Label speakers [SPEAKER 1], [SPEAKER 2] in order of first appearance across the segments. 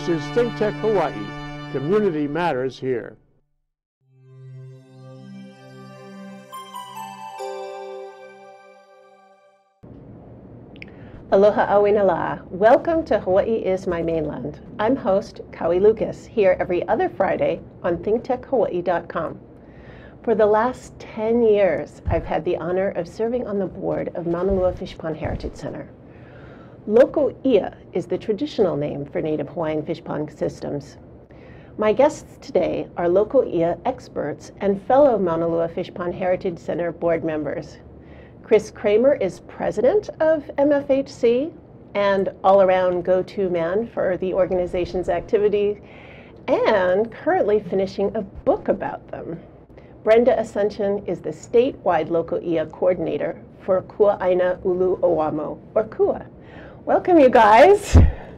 [SPEAKER 1] This is ThinkTech Hawaii. Community matters here.
[SPEAKER 2] Aloha 'auinalā. Welcome to Hawaii is my mainland. I'm host Kaui Lucas, here every other Friday on thinktechhawaii.com. For the last 10 years, I've had the honor of serving on the board of Maunalua Fish Pond Heritage Center. Loko I'a is the traditional name for native Hawaiian fish pond systems. My guests today are Loko I'a experts and fellow Maunalua Fish Pond Heritage Center board members. Chris Cramer is president of MFHC and all around go to man for the organization's activity and currently finishing a book about them. Brenda Asuncion is the statewide Loko I'a coordinator for Kua'aina Ulu 'Auamo, or KUA. Welcome, you guys.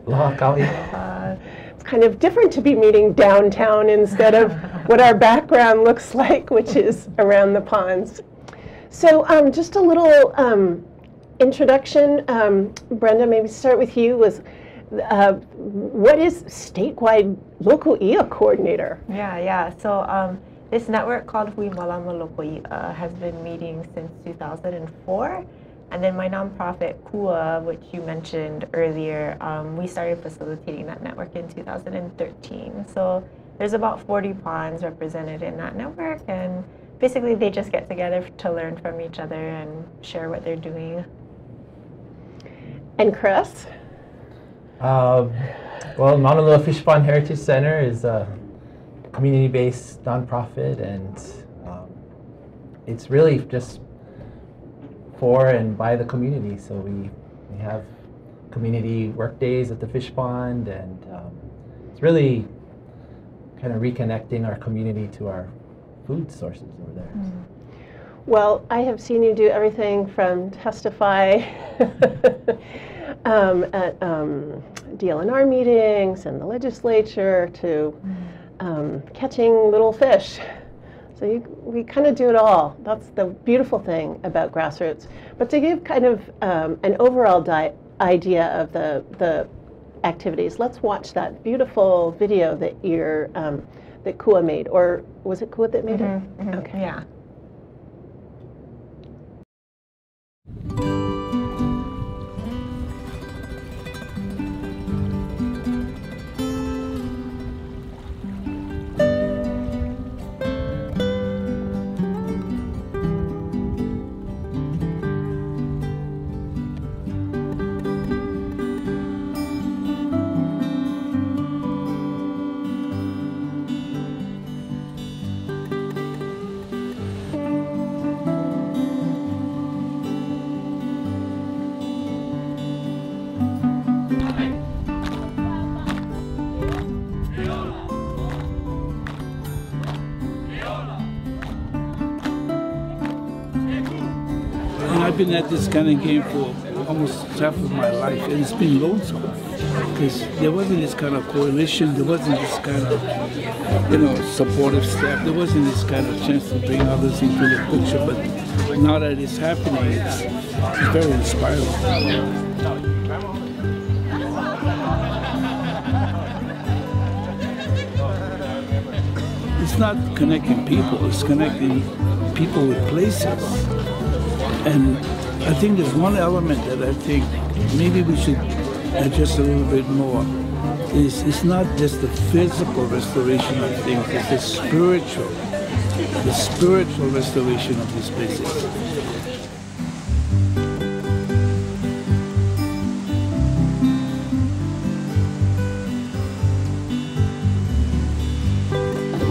[SPEAKER 3] Aloha, Kaui.
[SPEAKER 2] Uh, it's kind of different to be meeting downtown instead of what our background looks like, which is around the ponds. So um, just a little um, introduction. Um, Brenda, maybe start with you. Was uh, what is statewide loko i'a coordinator?
[SPEAKER 4] Yeah, yeah. So um, this network called Hui Malama Loko I'a has been meeting since 2004. And then my nonprofit, KUA, which you mentioned earlier, um, we started facilitating that network in 2013. So there's about 40 ponds represented in that network, and basically they just get together to learn from each other and share what they're doing.
[SPEAKER 2] And Chris?
[SPEAKER 3] Um, well, Maunalua Fish Pond Heritage Center is a community-based nonprofit, and um, it's really just for and by the community. So we, we have community work days at the fish pond, and um, it's really kind of reconnecting our community to our food sources over there.
[SPEAKER 2] Mm. Well, I have seen you do everything from testify um, at um, DLNR meetings and the legislature to um, catching little fish. So you, we kind of do it all. That's the beautiful thing about grassroots. But to give kind of um, an overall idea of the, the activities, let's watch that beautiful video that you're, um, that Kua made, or was it Kua that made
[SPEAKER 4] Mhm,
[SPEAKER 2] it?
[SPEAKER 4] mhm,
[SPEAKER 2] Okay.
[SPEAKER 4] Yeah.
[SPEAKER 5] I've been at this kind of game for almost half of my life, and it's been lonesome because there wasn't this kind of coalition, there wasn't this kind of, you know, supportive staff, there wasn't this kind of chance to bring others into the picture. But now that it's happening, it's, it's very inspiring. It's not connecting people, it's connecting people with places. And I think there's one element that I think maybe we should adjust a little bit more. Is it's not just the physical restoration of things, it's the spiritual, the spiritual restoration of these places.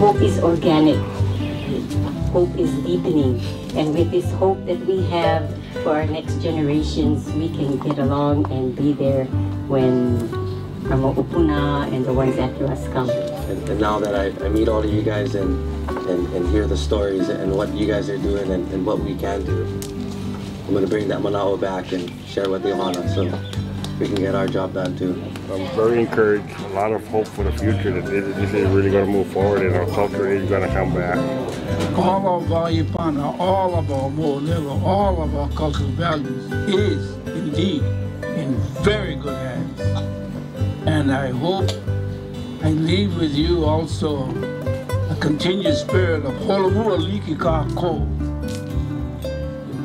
[SPEAKER 6] hope is organic. Hope is deepening. And with this hope that we have for our next generations, we can get along and be there when our Mo'opuna and the ones after us come.
[SPEAKER 7] And, and now that I, I meet all of you guys and, and, and hear the stories and what you guys are doing and, and what we can do, I'm going to bring that Mana'o back and share with the Ohana so we can get our job done too.
[SPEAKER 8] I'm very encouraged, a lot of hope for the future that this, this is really going to move forward and our culture is going to come back.
[SPEAKER 9] all of our Ipana, all of our Mo'olelo, all of our cultural values is indeed in very good hands. And I hope I leave with you also a continued spirit of Holomua Liki Ko.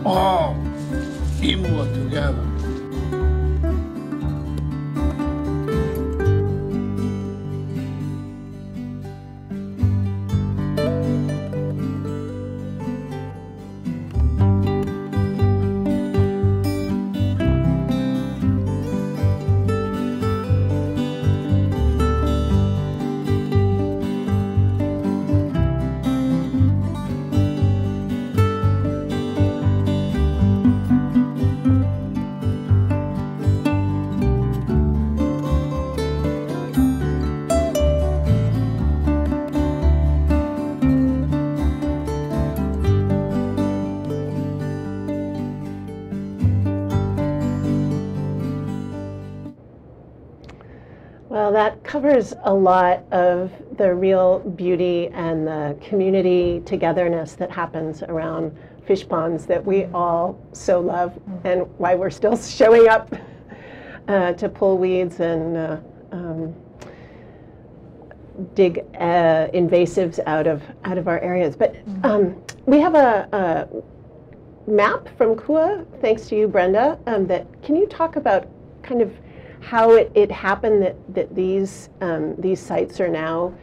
[SPEAKER 9] All Imua together.
[SPEAKER 2] Covers a lot of the real beauty and the community togetherness that happens around fish ponds that we all so love and why we're still showing up uh, to pull weeds and uh, um, dig uh, invasives out of out of our areas. But um, we have a, a map from KUA, thanks to you, Brenda. Um, that can you talk about kind of how it, it happened that, that these um, these sites are now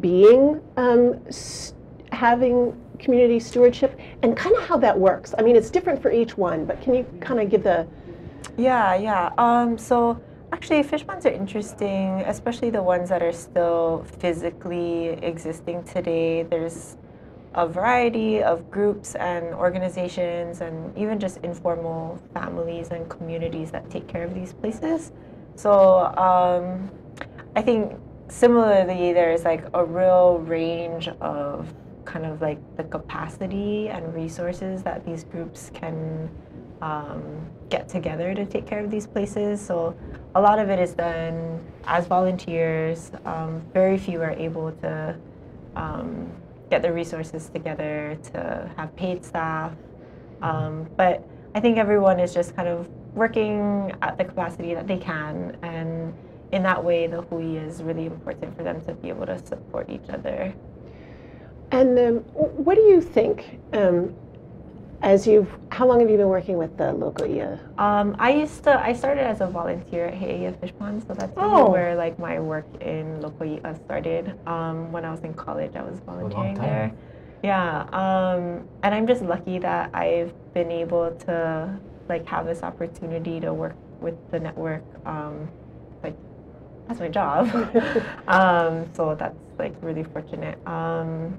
[SPEAKER 2] being um, having community stewardship and kind of how that works. I mean, it's different for each one, but can you kind of give the
[SPEAKER 4] Yeah, yeah. Um, so actually, fish ponds are interesting, especially the ones that are still physically existing today. There's a variety of groups and organizations, and even just informal families and communities that take care of these places. So um, I think similarly, there's like a real range of kind of like the capacity and resources that these groups can um, get together to take care of these places. So a lot of it is done as volunteers. Um, very few are able to um, get the resources together to have paid staff. Um, but I think everyone is just kind of working at the capacity that they can, and in that way, the hui is really important for them to be able to support each other.
[SPEAKER 2] and um, what do you think um, as you've how long have you been working with the loko i'a?
[SPEAKER 4] Um, I used to. I started as a volunteer at He'eia Fish Pond, so that's
[SPEAKER 2] Oh.
[SPEAKER 4] where like my work in loko i'a started. Um, when I was in college, I was volunteering there. Yeah, um, and I'm just lucky that I've been able to like have this opportunity to work with the network. Um, like that's my job. um, so that's like really fortunate. Um,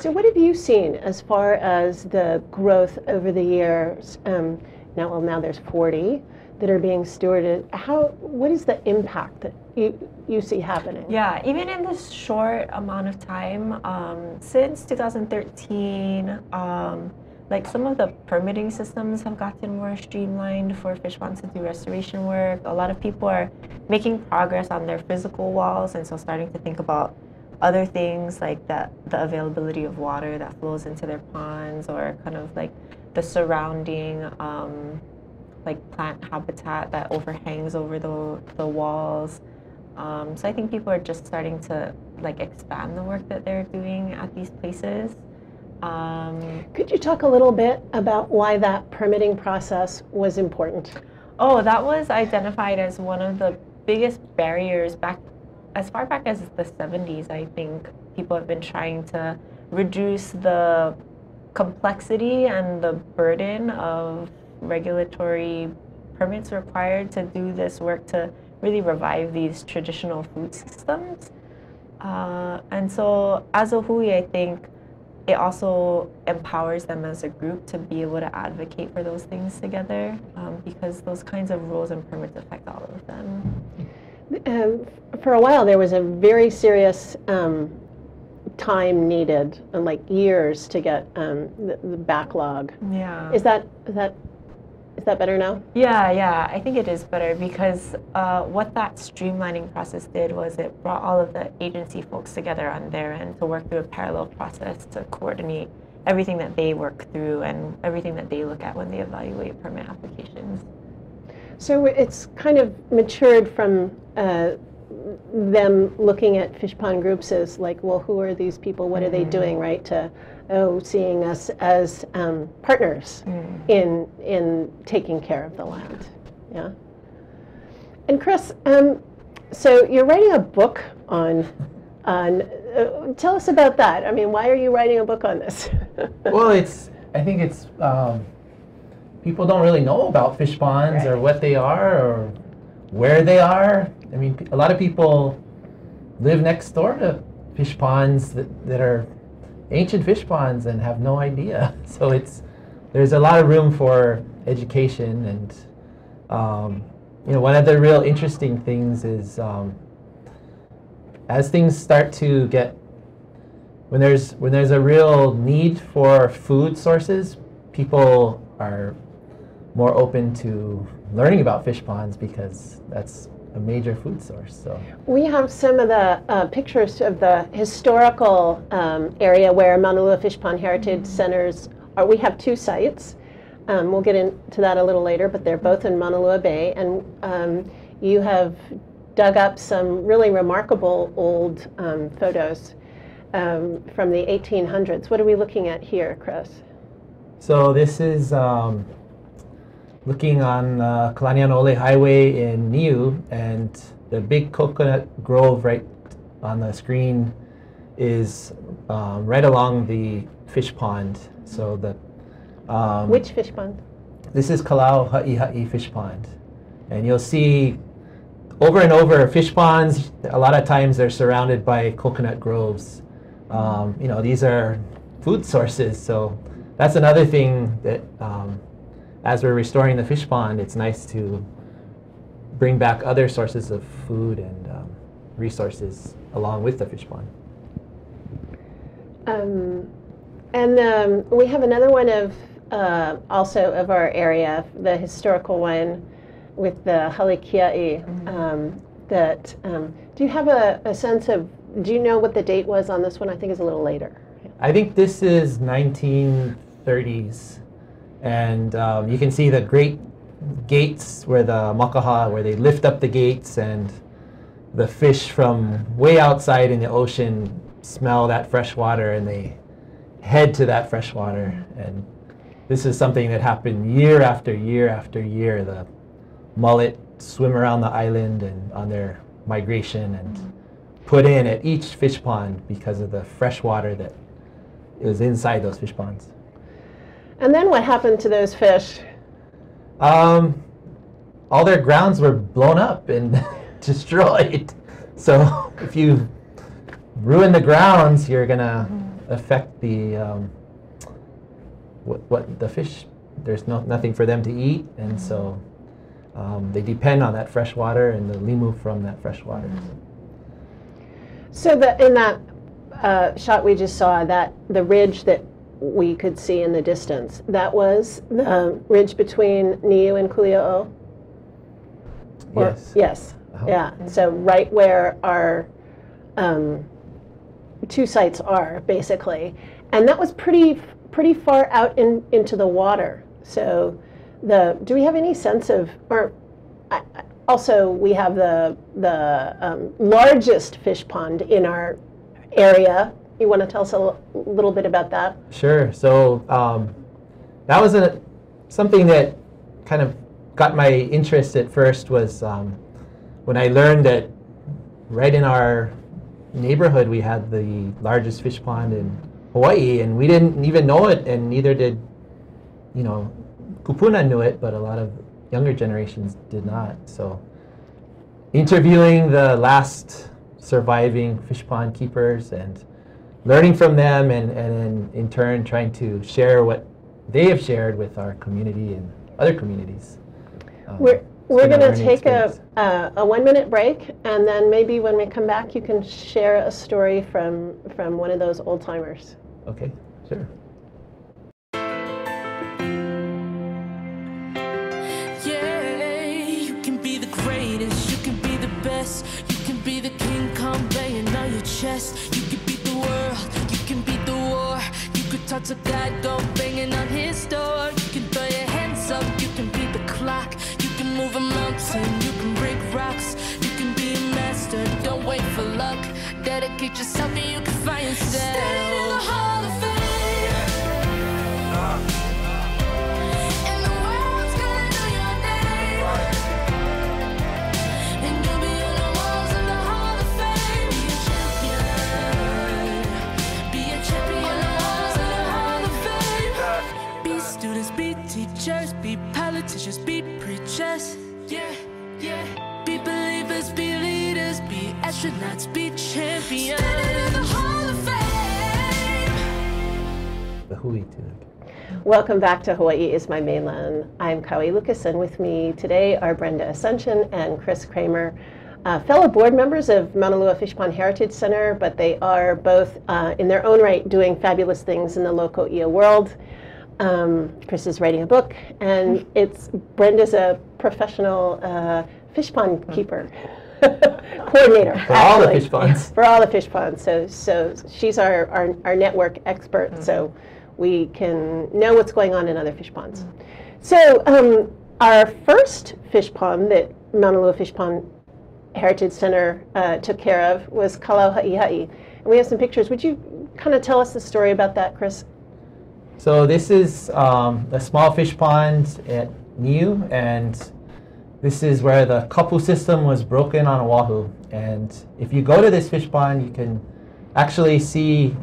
[SPEAKER 2] So, what have you seen as far as the growth over the years? Um, now, well, now there's 40 that are being stewarded. How? What is the impact that you you see happening?
[SPEAKER 4] Yeah, even in this short amount of time, um, since 2013, um, like some of the permitting systems have gotten more streamlined for fish ponds to do restoration work. A lot of people are making progress on their physical walls, and so starting to think about other things like that, the availability of water that flows into their ponds, or kind of like the surrounding. Um, like plant habitat that overhangs over the, the walls. Um, so I think people are just starting to like expand the work that they're doing at these places. Um,
[SPEAKER 2] Could you talk a little bit about why that permitting process was important?
[SPEAKER 4] oh, that was identified as one of the biggest barriers back as far back as the 70s. I think people have been trying to reduce the complexity and the burden of regulatory permits required to do this work to really revive these traditional food systems. Uh, and so, as a hui, I think it also empowers them as a group to be able to advocate for those things together um, because those kinds of rules and permits affect all of them.
[SPEAKER 2] Um, for a while, there was a very serious um, time needed, and like years, to get um, the, the backlog.
[SPEAKER 4] Yeah.
[SPEAKER 2] Is that is that is that better now?
[SPEAKER 4] Yeah, yeah, I think it is better because uh, what that streamlining process did was it brought all of the agency folks together on their end to work through a parallel process to coordinate everything that they work through and everything that they look at when they evaluate permit applications.
[SPEAKER 2] So it's kind of matured from uh, them looking at fish pond groups as like, well, who are these people? What are they doing, right? To oh, seeing us as um, partners in in taking care of the land. Yeah. And Chris, um, so you're writing a book on on. Uh, tell us about that. I mean, why are you writing a book on this?
[SPEAKER 3] well, it's I think it's um, people don't really know about fish ponds or what they are or where they are. I mean, a lot of people live next door to fish ponds that, that are ancient fish ponds and have no idea. So it's there's a lot of room for education and um, you know one of the real interesting things is um, as things start to get when there's when there's a real need for food sources, people are more open to learning about fish ponds because that's a major food source. So
[SPEAKER 2] We have some of the uh, pictures of the historical um, area where Maunalua Fish Pond Heritage Centers are. We have two sites. Um, we'll get into that a little later, but they're both in Maunalua Bay. And um, you have dug up some really remarkable old um, photos um, from the 1800s. What are we looking at here, Chris?
[SPEAKER 3] So this is um, looking on uh, Kalanianaole Highway in Niu, and the big coconut grove right on the screen is um, right along the fish pond. So the um,
[SPEAKER 2] Which fish pond?
[SPEAKER 3] this is Kalauha'iha'i Fish Pond, and you'll see over and over fish ponds. A lot of times they're surrounded by coconut groves. Um, you know, these are food sources, so that's another thing that um, as we're restoring the fish pond, it's nice to bring back other sources of food and um, resources along with the fish pond.
[SPEAKER 2] Um, and um, we have another one of uh, also of our area, the historical one with the Halikia'i. Um, that um, do you have a, a sense of? Do you know what the date was on this one? I think it's a little later.
[SPEAKER 3] I think this is 1930s, and um, you can see the great gates where the makaha, where they lift up the gates, and the fish from way outside in the ocean smell that fresh water, and they head to that fresh water. And this is something that happened year after year after year. The mullet swim around the island and on their migration and put in at each fish pond because of the fresh water that is inside those fish ponds.
[SPEAKER 2] And then what happened to those fish?
[SPEAKER 3] Um, all their grounds were blown up and destroyed. So if you ruin the grounds, you're gonna affect the um, what, what the fish. There's no nothing for them to eat, and so um, they depend on that fresh water and the limu from that fresh water.
[SPEAKER 2] So the in that uh, shot we just saw, that the ridge that we could see in the distance, that was the ridge between Niu and Kuli'ou'ou? Or-
[SPEAKER 3] Yes.
[SPEAKER 2] Yes,
[SPEAKER 3] Uh-huh.
[SPEAKER 2] yeah. So right where our um, two sites are, basically. And that was pretty, pretty far out in, into the water. So the, do we have any sense of, or I- also, we have the, the um, largest fish pond in our area. You want to tell us a little bit about that?
[SPEAKER 3] Sure. So um, that was a, something that kind of got my interest at first was um, when I learned that right in our neighborhood we had the largest fish pond in Hawaii, and we didn't even know it, and neither did, you know, Kupuna knew it, but a lot of younger generations did not. So interviewing the last surviving fish pond keepers and learning from them and, and in, in turn trying to share what they have shared with our community and other communities. Um,
[SPEAKER 2] We're, we're going to take a,
[SPEAKER 3] experience.
[SPEAKER 2] a, a one minute break, and then maybe when we come back, you can share a story from, from one of those old timers.
[SPEAKER 3] Okay, sure.
[SPEAKER 10] Yeah, Talk to God, go banging on his door. You can throw your hands up, you can beat the clock. You can move a mountain, you can break rocks. You can be a master, don't wait for luck. Dedicate yourself and you can find yourself. Standing in the hall of fame. Preachers. Yeah, yeah. Be believers, be leaders, be astronauts, be champions. Standing in the Hall of Fame.
[SPEAKER 3] The hui.
[SPEAKER 2] Welcome back to Hawaii is my mainland. I'm Kaui Lucas, and with me today are Brenda Asuncion and Chris Cramer, uh, fellow board members of Maunalua Fish Pond Heritage Center, but they are both uh, in their own right doing fabulous things in the loko i'a world. Um, Chris is writing a book, and it's Brenda's a professional uh, fish pond keeper. Coordinator
[SPEAKER 3] For all the
[SPEAKER 2] actually.
[SPEAKER 3] fish ponds.
[SPEAKER 2] for all the fish ponds. So, so she's our, our, our network expert. So we can know what's going on in other fish ponds. So um, our first fish pond that Maunalua Fish Pond Heritage Center uh, took care of was Kalauha'iha'i. And we have some pictures. Would you kind of tell us the story about that, Chris?
[SPEAKER 3] So this is um, a small fish pond at Niu, and this is where the kapu system was broken on Oahu. And if you go to this fish pond, you can actually see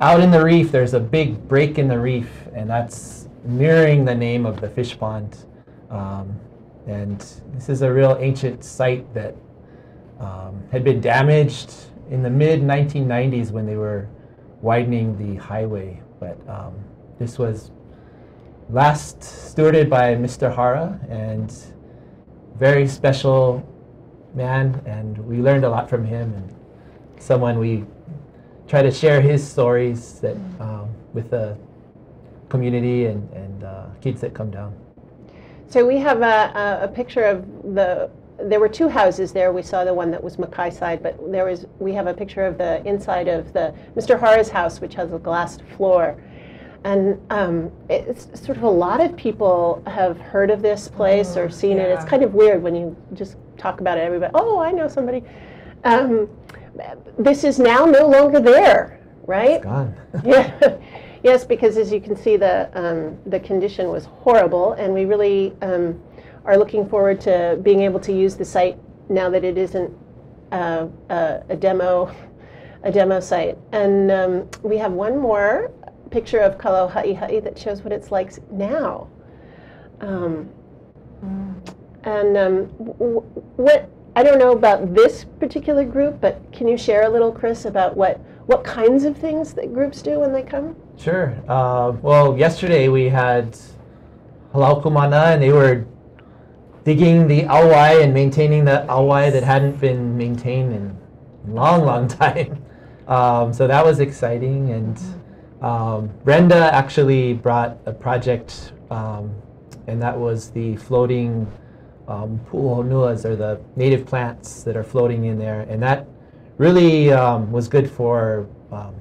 [SPEAKER 3] out in the reef. There's a big break in the reef, and that's mirroring the name of the fish pond. Um, and this is a real ancient site that um, had been damaged in the mid 1990s when they were widening the highway. But um, this was last stewarded by Mr. Hara and very special man, and we learned a lot from him and someone we try to share his stories that um, with the community and, and uh, kids that come down.
[SPEAKER 2] So we have a, a, picture of the. There were two houses there. We saw the one that was makai side, but there was. We have a picture of the inside of the Mr. Hara's house, which has a glassed floor, and um, it's sort of a lot of people have heard of this place or seen it. It's kind of weird when you just talk about it. Everybody, oh, I know somebody. Um, this is now no longer there, right?
[SPEAKER 3] Gone.
[SPEAKER 2] Yeah. yes, because as you can see, the um, the condition was horrible, and we really um, are looking forward to being able to use the site now that it isn't uh, a, a demo a demo site. And um, we have one more picture of Kalauha'iha'i that shows what it's like now. Um, and um, what I don't know about this particular group, but can you share a little, Chris, about what what kinds of things that groups do when they come?
[SPEAKER 3] Sure. Uh, well, yesterday we had Halau Ku Mana, and they were digging the awai and maintaining the awai that hadn't been maintained in a long, long time. Um, so that was exciting. And um, Brenda actually brought a project, um, and that was the floating um, pu'uhonuas, or the native plants that are floating in there. And that really um, was good for um,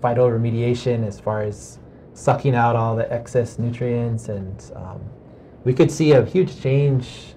[SPEAKER 3] phytoremediation as far as sucking out all the excess nutrients and um, we could see a huge change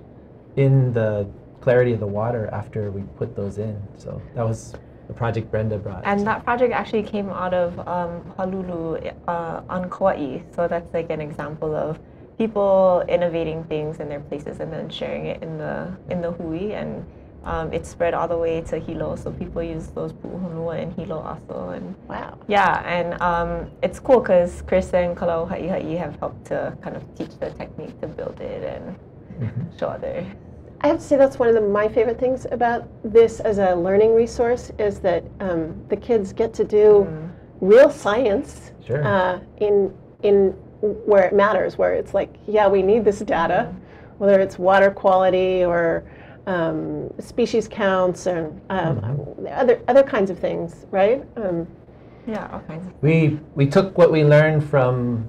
[SPEAKER 3] in the clarity of the water after we put those in so that was the project brenda brought
[SPEAKER 4] And that project actually came out of um, Honolulu uh, on Kauai. So that's like an example of people innovating things in their places and then sharing it in the in the hui and um, it spread all the way to Hilo. So people use those pu'uhonua in Hilo also. And
[SPEAKER 2] Wow.
[SPEAKER 4] yeah, and um, it's cool because Chris and Kalauha'iha'i have helped to kind of teach the technique to build it and
[SPEAKER 3] Mhm.
[SPEAKER 4] show others.
[SPEAKER 2] I have to say that's one of the, my favorite things about this as a learning resource is that um, the kids get to do real science
[SPEAKER 3] Sure.
[SPEAKER 2] uh, in in where it matters, where it's like, yeah, we need this data, whether it's water quality or um, species counts and um, other other kinds of things, right? Um,
[SPEAKER 4] Yeah, all kinds of
[SPEAKER 3] we we took what we learned from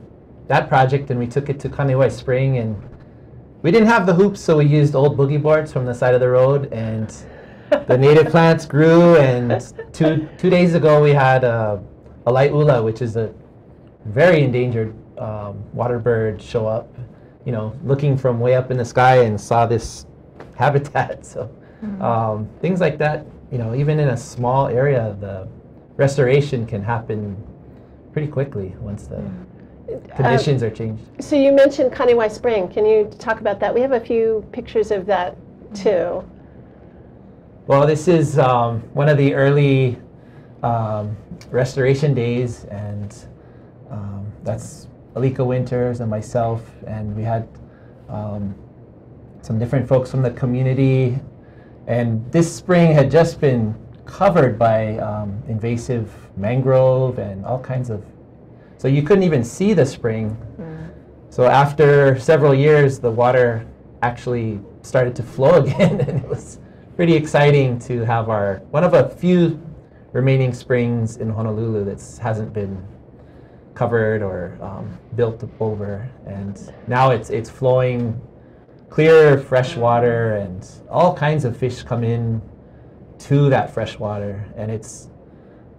[SPEAKER 3] that project and we took it to Kanewai Spring and we didn't have the hoops so we used old boogie boards from the side of the road and the native plants grew and two two days ago we had a, 'alae 'ula which is a very endangered um, water bird show up you know looking from way up in the sky and saw this habitat so um, things like that you know, even in a small area, the restoration can happen pretty quickly once the conditions are changed.
[SPEAKER 2] So you mentioned Kanewai Spring. Can you talk about that? We have a few pictures of that too.
[SPEAKER 3] Well, this is um, one of the early um, restoration days, and um, that's Alika Winters and myself, and we had um, some different folks from the community. And this spring had just been covered by um, invasive mangrove and all kinds of. So you couldn't even see the spring. So after several years, the water actually started to flow again, and it was pretty exciting to have our one of a few remaining springs in Honolulu that hasn't been covered or um, built over, and now it's it's flowing clear, fresh water, and all kinds of fish come in to that fresh water, and it's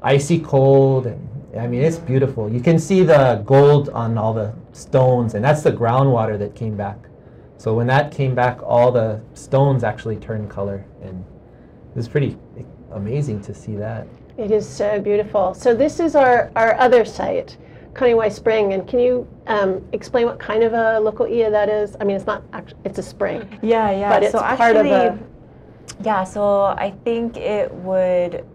[SPEAKER 3] icy cold, and I mean it's beautiful. You can see the gold on all the stones, and that's the groundwater that came back. So when that came back, all the stones actually turned color, and it was pretty amazing to see that.
[SPEAKER 2] It is so beautiful. So this is our, our other site, Kanewai Spring, and can you um, explain what kind of a loko i'a that is? I mean, it's not actually, it's a spring.
[SPEAKER 4] Yeah, yeah.
[SPEAKER 2] But it's
[SPEAKER 4] so
[SPEAKER 2] part
[SPEAKER 4] actually,
[SPEAKER 2] of a,
[SPEAKER 4] yeah. So I think it would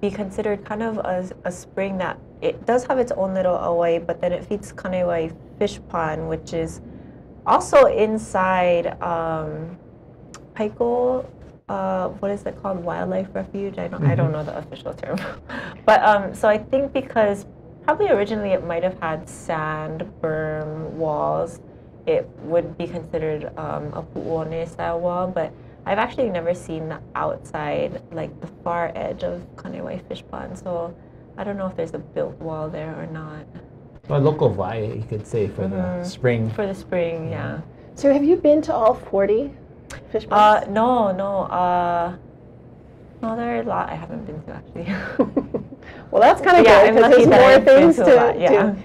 [SPEAKER 4] be considered kind of a, a spring that it does have its own little 'auwai, but then it feeds Kanewai Fish Pond, which is also inside um, Paiko. Uh, what is it called? Wildlife refuge. I don't. I don't know the official term, but um, so I think because probably originally it might have had sand berm walls, it would be considered um, a pu'one style wall, but I've actually never seen the outside, like the far edge of Kanewai Fish Pond. So I don't know if there's a built wall there or not.
[SPEAKER 3] Well, loko wai, you could say, for the
[SPEAKER 4] Mhm.
[SPEAKER 3] spring.
[SPEAKER 4] For the spring, yeah.
[SPEAKER 2] so have you been to all 40 fish ponds?
[SPEAKER 4] Uh, no, no. Uh, no, there are a lot I haven't been to actually.
[SPEAKER 2] well, that's kind of
[SPEAKER 4] Yeah,
[SPEAKER 2] good because there's
[SPEAKER 4] that
[SPEAKER 2] more
[SPEAKER 4] I've
[SPEAKER 2] things
[SPEAKER 4] to
[SPEAKER 2] to,
[SPEAKER 4] lot, yeah.
[SPEAKER 2] do.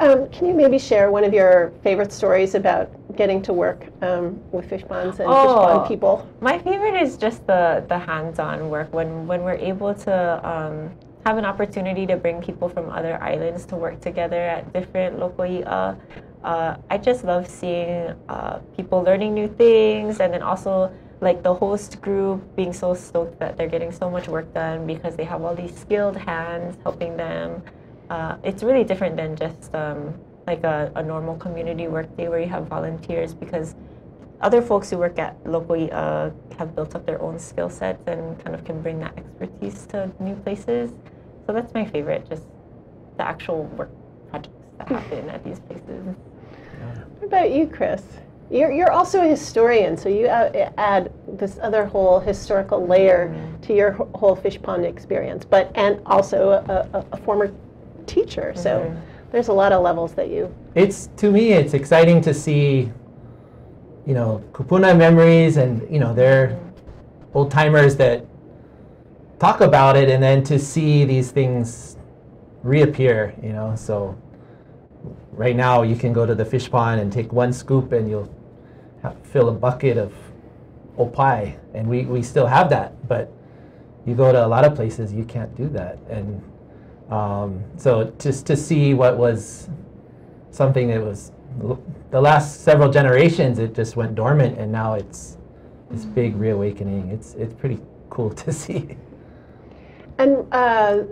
[SPEAKER 2] Um, can you maybe share one of your favorite stories about getting to work um, with fish ponds and fish
[SPEAKER 4] Oh.
[SPEAKER 2] pond people?
[SPEAKER 4] My favorite is just the the hands-on work when when we're able to um, have an opportunity to bring people from other islands to work together at different loko i'a. Uh, I just love seeing uh, people learning new things, and then also like the host group being so stoked that they're getting so much work done because they have all these skilled hands helping them. Uh, it's really different than just um, like a, a normal community work day where you have volunteers because other folks who work at uh, have built up their own skill sets and kind of can bring that expertise to new places. So that's my favorite, just the actual work projects that happen at these places.
[SPEAKER 2] What about you, Chris? You're, you're also a historian, so you add, add this other whole historical layer to your whole fish pond experience, but and also a, a, a former teacher. So mm-hmm. there's a lot of levels that you.
[SPEAKER 3] It's to me, it's exciting to see, you know, kupuna memories, and you know, they're old timers that talk about it, and then to see these things reappear. You know, so right now you can go to the fish pond and take one scoop, and you'll fill a bucket of opae, and we, we still have that, but you go to a lot of places you can't do that, and um, so just to see what was something that was the last several generations, it just went dormant, and now it's this big reawakening. It's it's pretty cool to see.
[SPEAKER 2] And uh,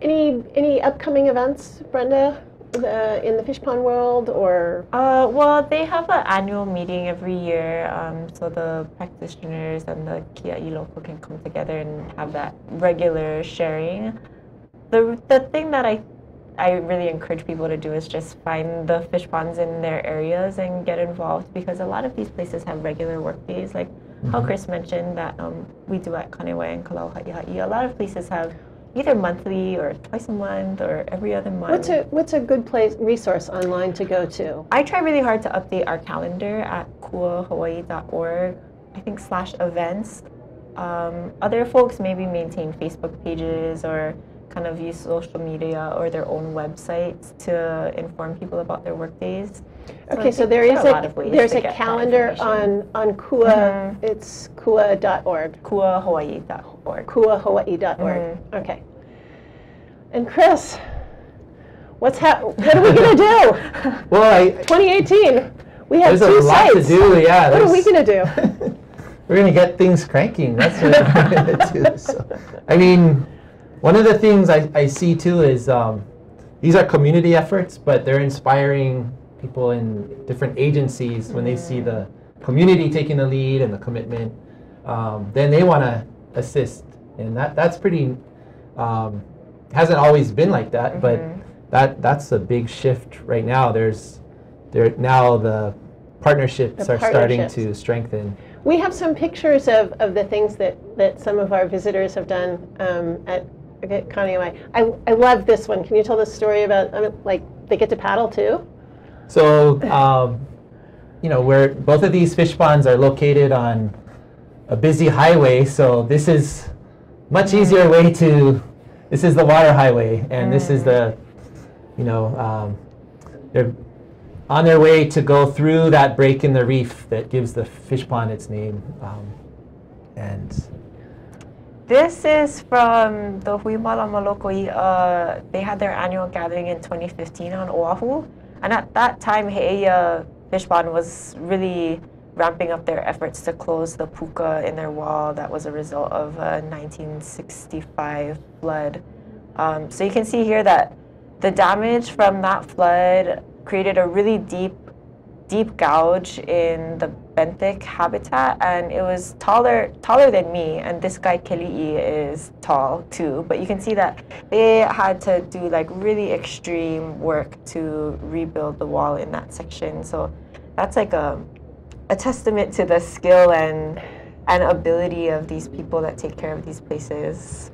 [SPEAKER 2] any any upcoming events, Brenda, the, in the fish pond world, or
[SPEAKER 4] Uh, well, they have an annual meeting every year, um, so the practitioners and the Kia'i loko can come together and have that regular sharing. The, the thing that I, I really encourage people to do is just find the fish ponds in their areas and get involved because a lot of these places have regular work days, like how
[SPEAKER 3] Mhm.
[SPEAKER 4] Chris mentioned that um, we do at Kanewai and Kalauha'iha'i. A lot of places have either monthly or twice a month or every other month.
[SPEAKER 2] what's a what's a good place resource online to go to?
[SPEAKER 4] I try really hard to update our calendar at kuahawaii.org, I think slash events. Um, other folks maybe maintain Facebook pages or kind of use social media or their own websites to inform people about their work days. I
[SPEAKER 2] Okay, so there is
[SPEAKER 4] a lot of
[SPEAKER 2] a,
[SPEAKER 4] ways
[SPEAKER 2] there's a calendar on, on KUA, it's kua.org,
[SPEAKER 4] kuahawaii.org.
[SPEAKER 2] kuahawaii.org.
[SPEAKER 4] Mm-hmm.
[SPEAKER 2] Okay. And Chris, what's hap, what are we gonna do?
[SPEAKER 3] Well, I,
[SPEAKER 2] 2018, we have
[SPEAKER 3] there's a
[SPEAKER 2] two
[SPEAKER 3] lot
[SPEAKER 2] sites.
[SPEAKER 3] to do. Yeah.
[SPEAKER 2] What are we gonna do?
[SPEAKER 3] we're gonna get things cranking. That's what we're gonna do. So, I mean, one of the things I, I see too is um, these are community efforts, but they're inspiring people in different agencies when they see the community taking the lead and the commitment. Um, then they want to assist, and that that's pretty. Um, hasn't always been like that, but that that's a big shift right now. There's there now the partnerships
[SPEAKER 2] The
[SPEAKER 3] are starting to strengthen.
[SPEAKER 2] We have some pictures of, of the things that, that some of our visitors have done um, at, at Kanewai. I, I love this one. Can you tell the story about, I mean, like, they get to paddle too?
[SPEAKER 3] So, um, you know, where both of these fish ponds are located on a busy highway, so this is much easier way to. This is the water highway, and this is the, you know, um, they're on their way to go through that break in the reef that gives the fish pond its name, um, and
[SPEAKER 4] This is from the Hui Malama Loko I'a. Uh, they had their annual gathering in 2015 on Oahu. And at that time, He'eia Fish Pond was really ramping up their efforts to close the puka in their wall that was a result of a 1965 flood. Um, so you can see here that the damage from that flood created a really deep deep gouge in the benthic habitat and it was taller taller than me and this guy Keli'i is tall too but you can see that they had to do like really extreme work to rebuild the wall in that section. So that's like a a testament to the skill and and ability of these people that take care of these places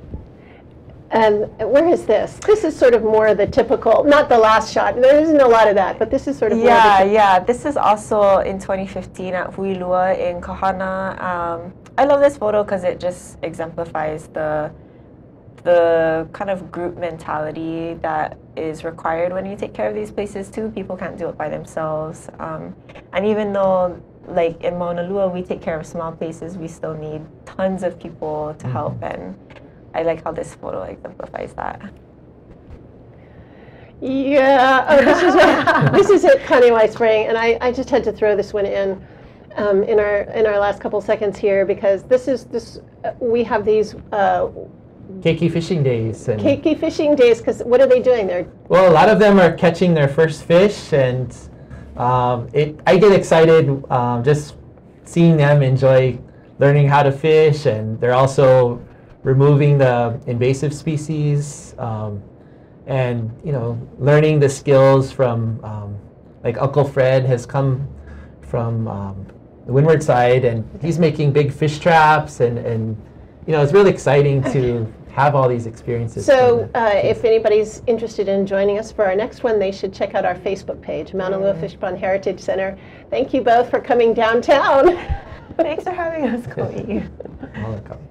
[SPEAKER 2] And where is this? This is sort of more the typical, not the last shot. There isn't a lot of that, but this is sort of
[SPEAKER 4] Yeah,
[SPEAKER 2] the,
[SPEAKER 4] yeah. This is also in 2015 at Huilua in Kahana. Um, I love this photo because it just exemplifies the the kind of group mentality that is required when you take care of these places too. People can't do it by themselves. Um, and even though like in Maunalua we take care of small places, we still need tons of people to help and I like how this photo exemplifies that.
[SPEAKER 2] Yeah. Oh, this is what, this is at Kanewai Spring, and I, I just had to throw this one in um, in our in our last couple seconds here because this is this uh, we have these uh,
[SPEAKER 3] keiki fishing days and
[SPEAKER 2] keiki fishing days because what are they doing? They're
[SPEAKER 3] Well, a lot of them are catching their first fish, and um, it. I get excited um, just seeing them enjoy learning how to fish, and they're also removing the invasive species, um, and you know, learning the skills from um, like Uncle Fred has come from um, the windward side, and he's making big fish traps, and and you know, it's really exciting to have all these experiences.
[SPEAKER 2] So, uh, if anybody's interested in joining us for our next one, they should check out our Facebook page, Maunalua Fish Pond Heritage Center. Thank you both for coming downtown.
[SPEAKER 4] Thanks for having us, Chloe.
[SPEAKER 3] Welcome.